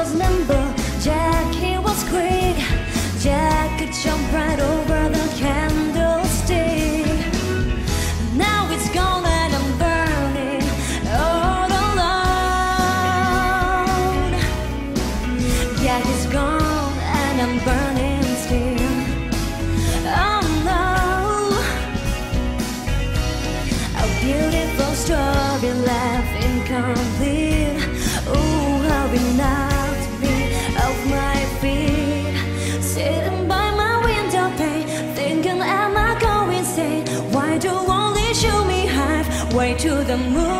was nimble, Jack, he was quick. Jack could jump right over the candlestick. Now it's gone and I'm burning all alone. Yeah, he's gone and I'm burning. way to the moon.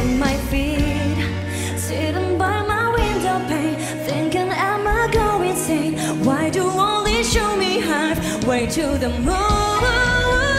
Of my feet. Sitting by my window pane, thinking, am I going insane? Why do only show me halfway to the moon?